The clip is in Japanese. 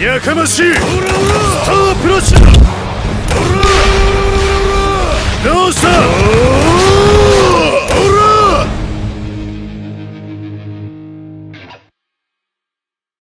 やかましいスタープラッシュどうした？